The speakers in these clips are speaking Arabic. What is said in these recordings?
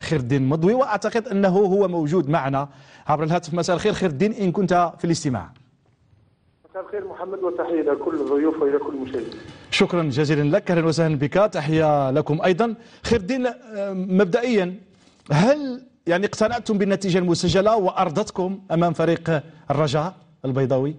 خير الدين مضوي وأعتقد أنه هو موجود معنا عبر الهاتف. مساء الخير خير الدين إن كنت في الاستماع. مساء الخير محمد وتحية لكل الضيوف وإلى كل مشاهد شكرا جزيلا لك أهلا وسهلا بك. تحية لكم أيضا. خير الدين آه، مبدئيا هل يعني اقتنعتم بالنتيجة المسجلة وأرضتكم أمام فريق الرجاء البيضاوي؟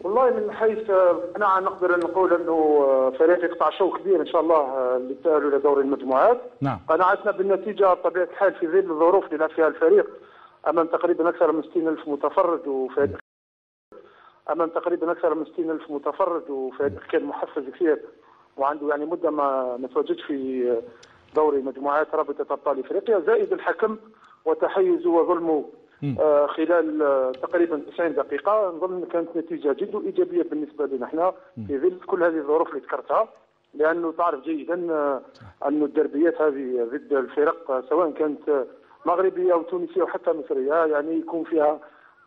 والله من حيث أنا نقدر نقول أنه فريق يقطع شوط كبير إن شاء الله للتاهل إلى دوري المجموعات. نعم. قناعتنا بالنتيجة بطبيعه الحال في ظل الظروف اللي لعب فيها الفريق أمام تقريبا أكثر من 60 ألف متفرد وفريق أمام تقريبا أكثر من 60 ألف متفرد وفريق كان محفز كثير وعنده يعني مدة ما ما تواجدش في دوري مجموعات رابطة أبطال إفريقيا. زائد الحكم وتحيزه وظلمه آه خلال آه تقريبا 90 دقيقة. نظن كانت نتيجة جد إيجابية بالنسبة لنا إحنا في ظل كل هذه الظروف اللي ذكرتها. لأنه تعرف جيدا آه انه الدربيات هذه ضد الفرق آه، سواء كانت مغربية أو تونسية أو حتى مصرية يعني يكون فيها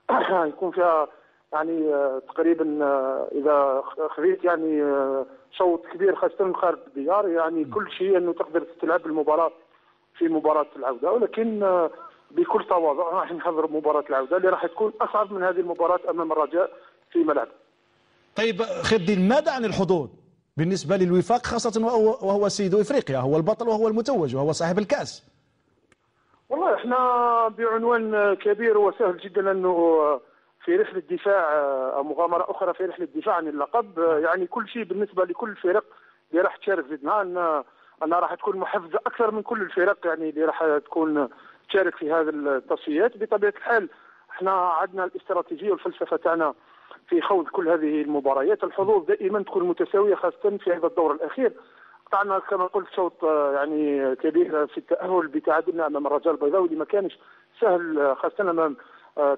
يكون فيها يعني آه، تقريبا آه، إذا خذيت يعني آه، شوط كبير خاصة خارج الديار يعني كل شيء أنه تقدر تلعب المباراة في مباراة العودة. ولكن بكل تواضع راح نحضر مباراة العودة اللي راح تكون أصعب من هذه المباراة أمام الرجاء في ملعب. طيب خير الدين ماذا عن الحظوظ بالنسبة للوفاق خاصة وهو, وهو سيد إفريقيا هو البطل وهو المتوج وهو صاحب الكأس. والله إحنا بعنوان كبير وسهل جدا أنه في رحلة الدفاع أو مغامرة أخرى في رحلة الدفاع عن اللقب يعني كل شيء بالنسبة لكل الفرق اللي راح تشارك زدنا ان أنها راح تكون محفزة أكثر من كل الفرق يعني اللي راح تكون تشارك في هذه التصفيات. بطبيعة الحال إحنا عندنا الاستراتيجية والفلسفة تاعنا في خوض كل هذه المباريات. الحظوظ دائما تكون متساوية خاصة في هذا الدور الأخير. قطعنا كما قلت شوط يعني كبير في التأهل بتعادلنا أمام الرجاء البيضاوي اللي ما كانش سهل خاصة أمام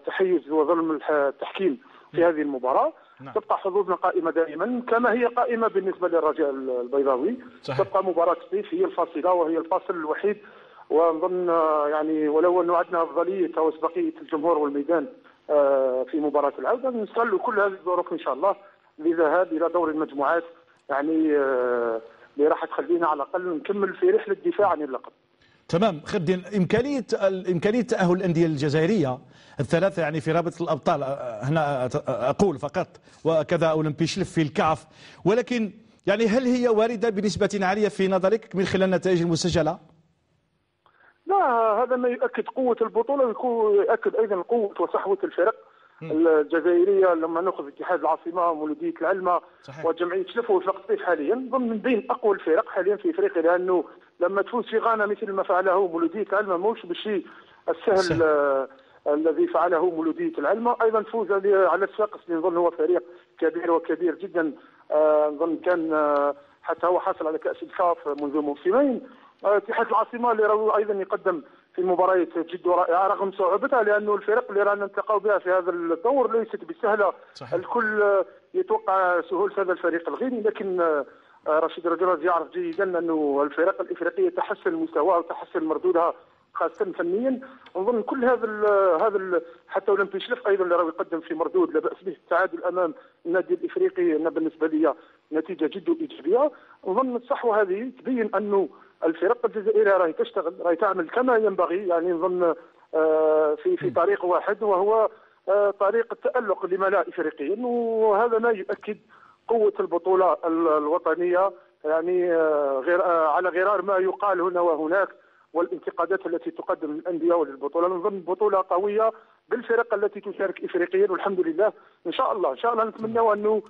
تحيز وظلم التحكيم في هذه المباراة. نعم. تبقى حظوظنا قائمة دائما كما هي قائمة بالنسبة للرجاء البيضاوي. صحيح. تبقى مباراة سبيس هي الفاصلة وهي الفاصل الوحيد ونظن يعني ولو أنه عندنا أفضلية واسبقيه الجمهور والميدان في مباراة العودة نستغل كل هذه الظروف إن شاء الله لذهاب إلى دور المجموعات يعني اللي راح تخلينا على الأقل نكمل في رحلة الدفاع عن اللقب. تمام خدين إمكانية إمكانية تأهل الأندية الجزائرية الثلاثة يعني في رابطة الأبطال هنا أقول فقط وكذا أولمبي شلف في الكعف ولكن يعني هل هي واردة بنسبة عالية في نظرك من خلال النتائج المسجلة؟ لا هذا ما يؤكد قوة البطولة ويؤكد أيضا قوة وصحوة الفرق الجزائرية لما نأخذ اتحاد العاصمة ومولودية العلمة صحيح. وجمعية شلف وفاق الصيف حاليا؟ ضمن من بين أقوى الفرق حاليا في إفريقيا لأنه لما تفوز في غانا مثل ما فعله مولودية العلمة موش بالشيء السهل آه الذي فعله مولودية العلمة. أيضا فوز على الساقس اللي نظن هو فريق كبير وكبير جدا. آه نظن كان آه حتى هو حصل على كأس الكاف منذ موسمين. اتحاد العاصمة اللي راهو أيضا يقدم في مباريات جد رائعه رغم صعوبتها لأنه الفرق اللي رانا نلتقاو بها في هذا الدور ليست بسهلة. صحيح. الكل يتوقع سهولة هذا الفريق الغيني لكن رشيد رجراز يعرف جيدا انه الفرق الافريقيه تحسن مستواها وتحسن مردودها خاصة فنيا. نظن كل هذا ال هذا ال حتى اولمبي شلف أيضا اللي راه يقدم في مردود لا بأس به التعادل أمام النادي الإفريقي أنا بالنسبة لي نتيجة جد إيجابية. نظن الصحوه هذه تبين أنه الفرق الجزائرية راهي تشتغل راهي تعمل كما ينبغي يعني نظن في في طريق واحد وهو طريق التألق لملاء افريقيا وهذا ما يؤكد قوة البطولة الوطنية يعني غير على غرار ما يقال هنا وهناك والانتقادات التي تقدم للانديه وللبطولة. نظن بطولة قوية بالفرق التي تشارك افريقيا والحمد لله. إن شاء الله إن شاء الله نتمنى أنه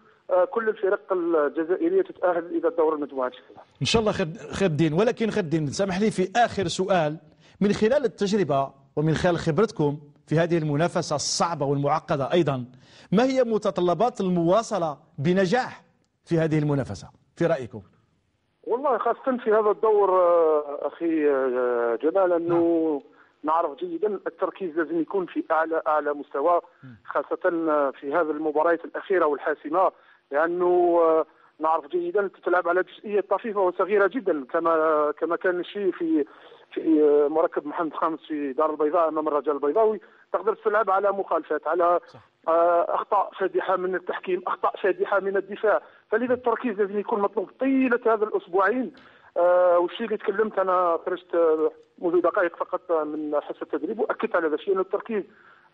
كل الفرق الجزائرية تتأهل إلى دور المجموعات إن شاء الله خير الدين ولكن خير الدين سامح لي في آخر سؤال. من خلال التجربة ومن خلال خبرتكم في هذه المنافسة الصعبة والمعقدة أيضا ما هي متطلبات المواصلة بنجاح في هذه المنافسة؟ في رأيكم؟ والله خاصة في هذا الدور أخي جمال أنه نعرف جيدا التركيز لازم يكون في أعلى أعلى مستوى خاصة في هذه المباريات الأخيرة والحاسمة لأنه نعرف جيدا تلعب على جزئية طفيفة وصغيرة جدا كما كما كان الشيء في في مركب محمد خامس في دار البيضاء أمام الرجاء البيضاوي تقدر تلعب على مخالفات على صح. أخطاء فادحة من التحكيم أخطاء فادحة من الدفاع فلذا التركيز لازم يكون مطلوب طيلة هذا الأسبوعين آه والشيء اللي تكلمت أنا خرجت منذ دقائق فقط من حصة التدريب وأكدت على هذا الشيء انه التركيز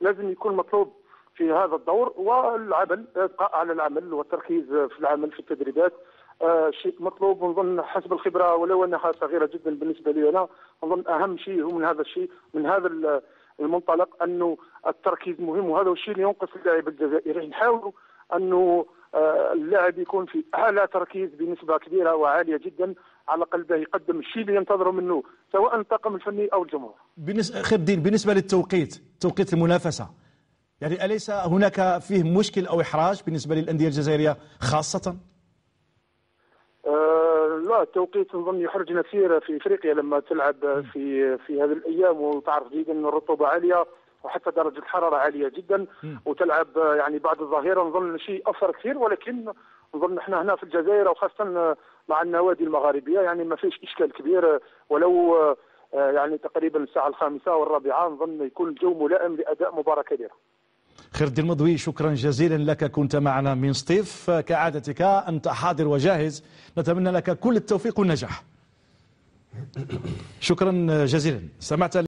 لازم يكون مطلوب في هذا الدور والعمل إبقاء على العمل والتركيز في العمل في التدريبات آه شيء مطلوب. ونظن حسب الخبرة ولو أنها صغيرة جدا بالنسبة لي أنا نظن أهم شيء هو من هذا الشيء من هذا المنطلق أنه التركيز مهم وهذا الشيء اللي ينقص اللاعب الجزائري. نحاولوا أنه آه اللاعب يكون في أعلى تركيز بنسبة كبيرة وعالية جدا على قلبه يقدم الشيء اللي ينتظره منه سواء الطاقم الفني أو الجمهور. بالنسبة خير الدين بالنسبة للتوقيت توقيت المنافسة يعني أليس هناك فيه مشكل أو إحراج بالنسبة للأندية الجزائرية خاصة؟ آه لا التوقيت نظن يحرجنا كثير في إفريقيا لما تلعب في في هذه الأيام وتعرف جيدا إن الرطوبة عالية وحتى درجة الحرارة عالية جدا وتلعب يعني بعد الظهيره نظن شيء اثر كثير ولكن نظن إحنا هنا في الجزائر وخاصة مع النوادي المغاربية يعني ما فيش إشكال كبير ولو يعني تقريبا الساعة الخامسة والرابعة نظن يكون الجو ملائم لأداء مباراة كبيرة. خير الدين المضوي شكرا جزيلا لك كنت معنا من سطيف. كعادتك أنت حاضر وجاهز. نتمنى لك كل التوفيق والنجاح. شكرا جزيلا. سمعت